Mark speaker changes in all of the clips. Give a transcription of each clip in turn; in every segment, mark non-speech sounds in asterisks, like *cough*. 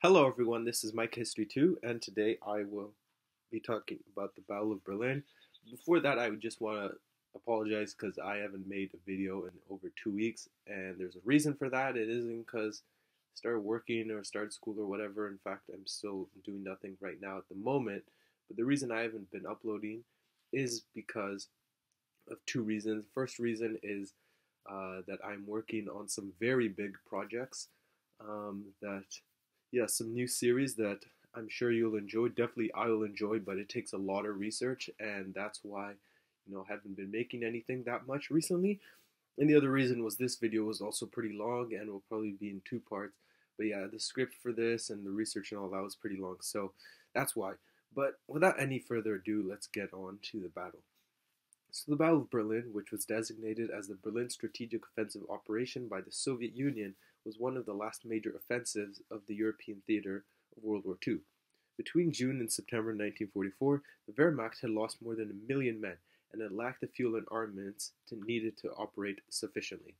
Speaker 1: Hello, everyone. This is Micahistory 2, and today I will be talking about the Battle of Berlin. Before that, I would just want to apologize because I haven't made a video in over two weeks, and there's a reason for that. It isn't because I started working or started school or whatever. In fact, I'm still doing nothing right now at the moment. But the reason I haven't been uploading is because of two reasons. First reason is uh, that I'm working on some very big projects um, that yeah, some new series that I'm sure you'll enjoy. Definitely I'll enjoy, but it takes a lot of research, and that's why you know I haven't been making anything that much recently. And the other reason was this video was also pretty long and will probably be in two parts. But yeah, the script for this and the research and all that was pretty long, so that's why. But without any further ado, let's get on to the battle. So the Battle of Berlin, which was designated as the Berlin Strategic Offensive Operation by the Soviet Union, was one of the last major offensives of the European theater of World War II. Between June and September 1944, the Wehrmacht had lost more than a million men and had lacked the fuel and armaments needed to operate sufficiently.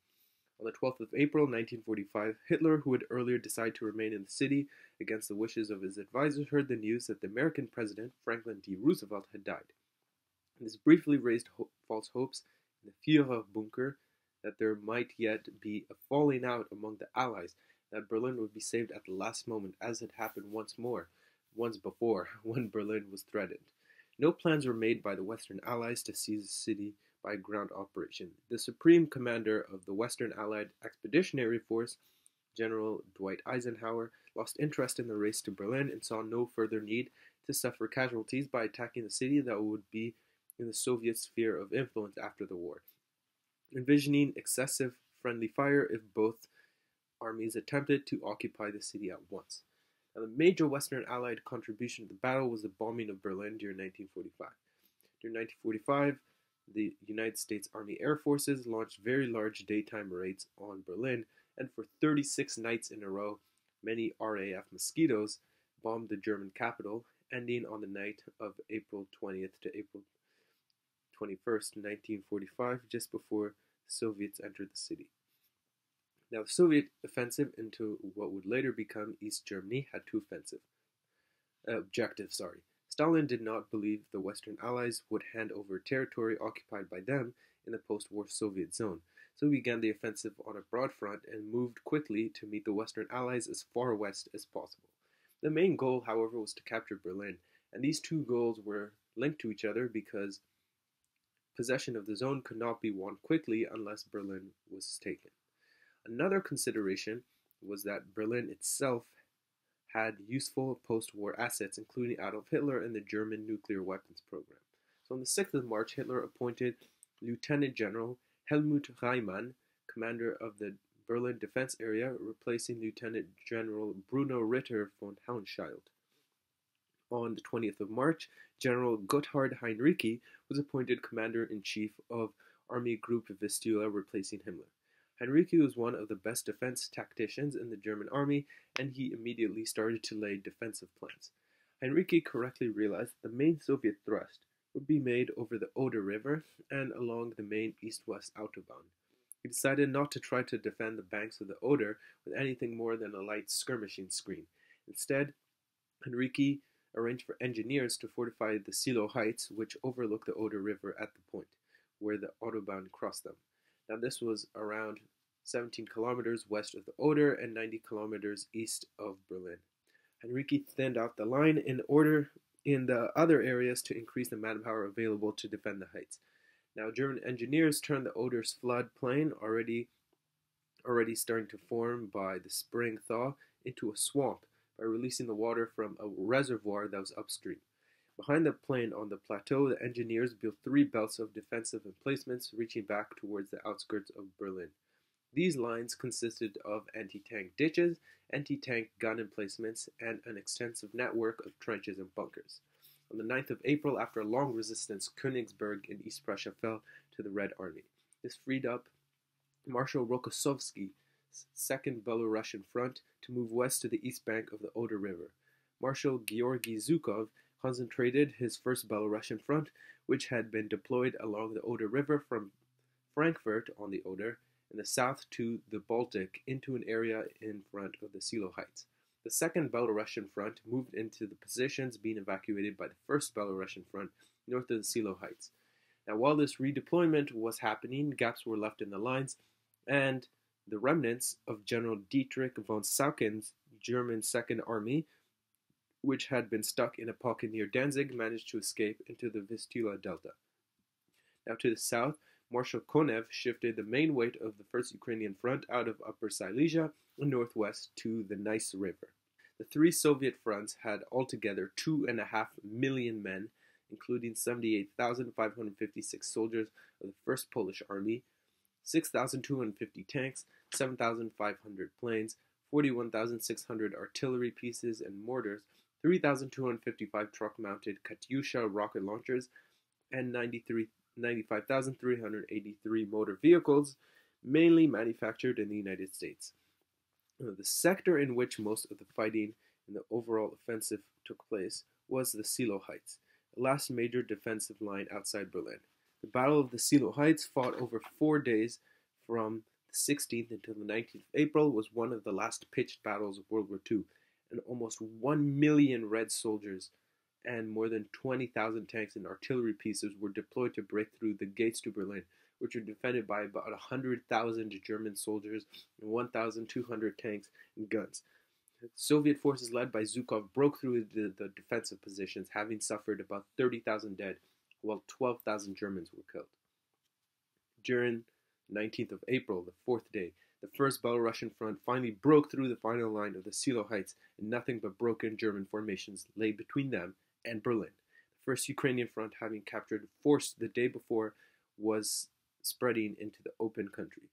Speaker 1: On the 12th of April 1945, Hitler, who had earlier decided to remain in the city against the wishes of his advisors, heard the news that the American president, Franklin D. Roosevelt, had died. This briefly raised ho- false hopes in the Führerbunker that there might yet be a falling out among the Allies, that Berlin would be saved at the last moment, as had happened once more, once before, *laughs* when Berlin was threatened. No plans were made by the Western Allies to seize the city by ground operation. The supreme commander of the Western Allied Expeditionary Force, General Dwight Eisenhower, lost interest in the race to Berlin and saw no further need to suffer casualties by attacking the city that would be in the Soviet sphere of influence after the war envisioning excessive friendly fire if both armies attempted to occupy the city at once. Now, the major Western Allied contribution to the battle was the bombing of Berlin during 1945. During 1945, the United States Army Air Forces launched very large daytime raids on Berlin, and for 36 nights in a row, many RAF Mosquitoes bombed the German capital, ending on the night of April 20th to April 21st, 1945, just before the Soviets entered the city. Now, the Soviet offensive into what would later become East Germany had two offensive uh, objectives. Sorry, Stalin did not believe the Western Allies would hand over territory occupied by them in the post-war Soviet zone, so he began the offensive on a broad front and moved quickly to meet the Western Allies as far west as possible. The main goal, however, was to capture Berlin, and these two goals were linked to each other because possession of the zone could not be won quickly unless Berlin was taken. Another consideration was that Berlin itself had useful post war assets, including Adolf Hitler and the German nuclear weapons program. So on the 6th of March, Hitler appointed Lieutenant General Hellmuth Reymann, commander of the Berlin defense area, replacing Lieutenant General Bruno Ritter von Hauenschild. On the 20th of March, General Gotthard Heinrici was appointed commander-in-chief of Army Group Vistula, replacing Himmler. Heinrici was one of the best defense tacticians in the German army, and he immediately started to lay defensive plans. Heinrici correctly realized that the main Soviet thrust would be made over the Oder River and along the main east-west autobahn. He decided not to try to defend the banks of the Oder with anything more than a light skirmishing screen. Instead, Heinrici arranged for engineers to fortify the Seelow Heights, which overlook the Oder River at the point where the Autobahn crossed them. Now, this was around 17 kilometers west of the Oder and 90 kilometers east of Berlin. Heinrici thinned out the line in order in the other areas to increase the manpower available to defend the heights. Now, German engineers turned the Oder's flood plain, already already starting to form by the spring thaw, into a swamp by releasing the water from a reservoir that was upstream. Behind the plain on the plateau, the engineers built three belts of defensive emplacements reaching back towards the outskirts of Berlin. These lines consisted of anti-tank ditches, anti-tank gun emplacements, and an extensive network of trenches and bunkers. On the 9th of April, after a long resistance, Königsberg in East Prussia fell to the Red Army. This freed up Marshal Rokossovsky Second Belarusian Front to move west to the east bank of the Oder River. Marshal Georgy Zhukov concentrated his First Belarusian Front, which had been deployed along the Oder River from Frankfurt on the Oder in the south to the Baltic into an area in front of the Seelow Heights. The Second Belarusian Front moved into the positions being evacuated by the First Belarusian Front north of the Seelow Heights. Now, while this redeployment was happening, gaps were left in the lines, and the remnants of General Dietrich von Saucken's German Second Army, which had been stuck in a pocket near Danzig, managed to escape into the Vistula Delta. Now, to the south, Marshal Konev shifted the main weight of the First Ukrainian Front out of Upper Silesia and northwest to the Neisse River. The three Soviet fronts had altogether two and a half million men including 78,556 soldiers of the First Polish Army, 6,250 tanks, 7,500 planes, 41,600 artillery pieces and mortars, 3,255 truck-mounted Katyusha rocket launchers, and 95,383 motor vehicles, mainly manufactured in the United States. The sector in which most of the fighting in the overall offensive took place was the Seelow Heights, the last major defensive line outside Berlin. The Battle of the Seelow Heights, fought over four days from the 16th until the 19th of April, was one of the last pitched battles of World War II, and almost 1 million Red soldiers and more than 20,000 tanks and artillery pieces were deployed to break through the gates to Berlin, which were defended by about 100,000 German soldiers and 1,200 tanks and guns. Soviet forces led by Zhukov broke through the, the defensive positions, having suffered about 30,000 dead, while 12,000 Germans were killed. During 19th of April, the fourth day, the first Belarusian front finally broke through the final line of the Seelow Heights, and nothing but broken German formations lay between them and Berlin. The first Ukrainian front, having captured Forst the day before, was spreading into the open country.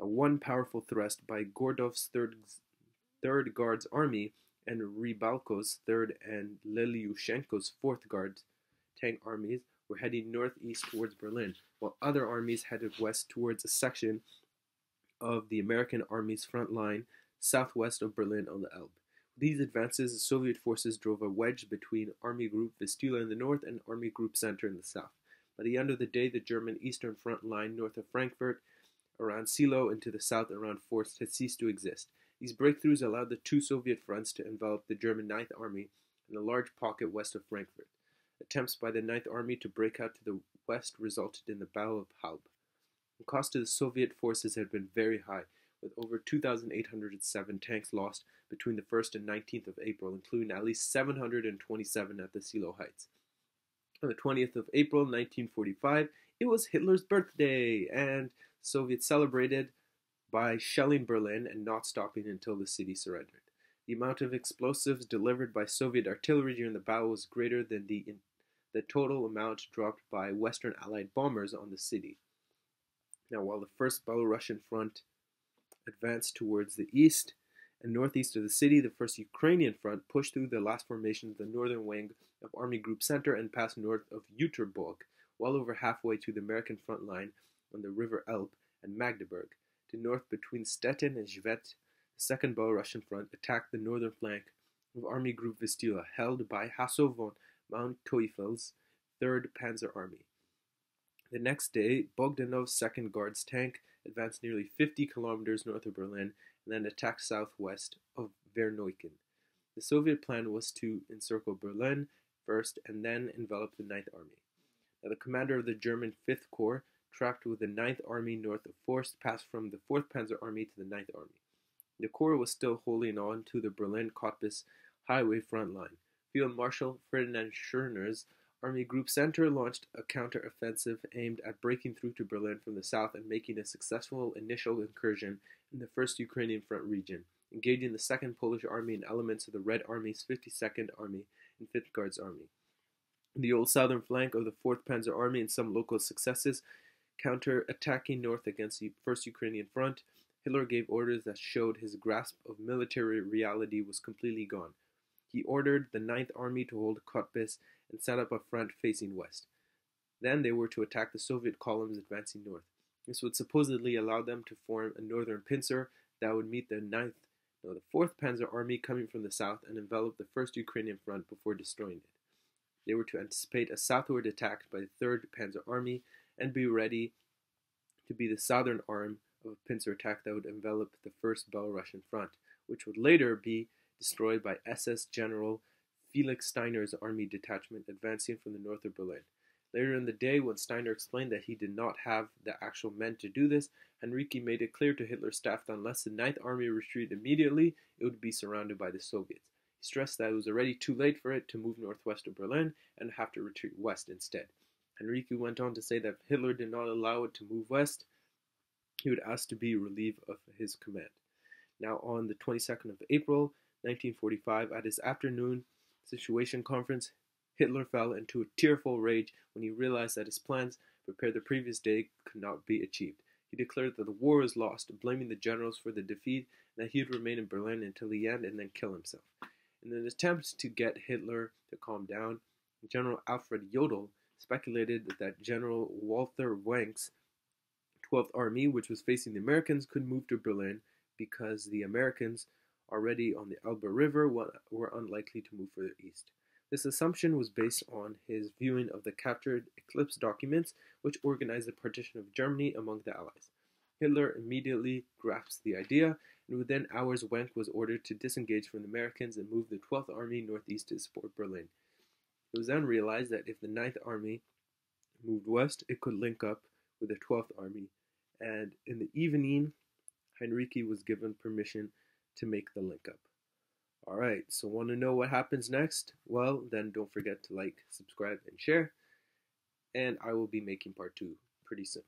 Speaker 1: Now, one powerful thrust by Gordov's third 3rd Guards Army and Rybalko's 3rd and Lelyushenko's 4th Guards tank armies were heading northeast towards Berlin, while other armies headed west towards a section of the American Army's front line southwest of Berlin on the Elbe. With these advances, the Soviet forces drove a wedge between Army Group Vistula in the north and Army Group Center in the south. By the end of the day, the German eastern front line north of Frankfurt, around Seelow, and to the south around Forst had ceased to exist. These breakthroughs allowed the two Soviet fronts to envelop the German Ninth Army in a large pocket west of Frankfurt. Attempts by the Ninth Army to break out to the west resulted in the Battle of Halbe. The cost to the Soviet forces had been very high, with over 2,807 tanks lost between the 1st and 19th of April, including at least 727 at the Seelow Heights. On the 20th of April 1945, it was Hitler's birthday, and Soviets celebrated by shelling Berlin and not stopping until the city surrendered. The amount of explosives delivered by Soviet artillery during the battle was greater than the, the total amount dropped by Western Allied bombers on the city. Now, while the First Belarusian Front advanced towards the east and northeast of the city, the First Ukrainian Front pushed through the last formation of the northern wing of Army Group Center and passed north of Jüterbog, well over halfway to the American front line on the River Elbe and Magdeburg. To north between Stettin and Schwedt, the Second Belarusian Front attacked the northern flank of Army Group Vistula, held by Hasso von Manteuffel's 3rd Panzer Army. The next day, Bogdanov's 2nd Guards tank advanced nearly 50 kilometers north of Berlin and then attacked southwest of Werneuchen. The Soviet plan was to encircle Berlin first and then envelop the Ninth Army. Now, the commander of the German Fifth Corps trapped with the Ninth Army north of Forst, passed from the 4th Panzer Army to the Ninth Army. The Corps was still holding on to the Berlin-Cottbus highway front line. Field Marshal Ferdinand Schörner's Army Group Center launched a counter-offensive aimed at breaking through to Berlin from the south and making a successful initial incursion in the 1st Ukrainian Front region, engaging the 2nd Polish Army and elements of the Red Army's 52nd Army and 5th Guards Army. The old southern flank of the 4th Panzer Army and some local successes Counter-attacking north against the First Ukrainian Front, Hitler gave orders that showed his grasp of military reality was completely gone. He ordered the Ninth Army to hold Cottbus and set up a front facing west. Then they were to attack the Soviet columns advancing north. This would supposedly allow them to form a northern pincer that would meet the Ninth, no, the Fourth Panzer Army coming from the south and envelop the First Ukrainian Front before destroying it. They were to anticipate a southward attack by the Third Panzer Army and be ready to be the southern arm of a pincer attack that would envelop the First Belarusian Front, which would later be destroyed by SS General Felix Steiner's army detachment advancing from the north of Berlin. Later in the day, when Steiner explained that he did not have the actual men to do this, Heinrici made it clear to Hitler's staff that unless the Ninth Army retreated immediately, it would be surrounded by the Soviets. He stressed that it was already too late for it to move northwest of Berlin and have to retreat west instead. Heinrici went on to say that if Hitler did not allow it to move west, he would ask to be relieved of his command. Now, on the 22nd of April, 1945, at his afternoon situation conference, Hitler fell into a tearful rage when he realized that his plans prepared the previous day could not be achieved. He declared that the war was lost, blaming the generals for the defeat, and that he would remain in Berlin until the end and then kill himself. In an attempt to get Hitler to calm down, General Alfred Jodl speculated that General Walther Wenck's 12th Army, which was facing the Americans, could move to Berlin because the Americans, already on the Elbe River, were unlikely to move further east. This assumption was based on his viewing of the captured Eclipse documents, which organized the partition of Germany among the Allies. Hitler immediately grasped the idea, and within hours Wenck was ordered to disengage from the Americans and move the 12th Army northeast to support Berlin. It was then realized that if the 9th Army moved west, it could link up with the 12th Army, and in the evening, Heinrici was given permission to make the link up. Alright, so want to know what happens next? Well, then don't forget to like, subscribe, and share, and I will be making part two pretty soon.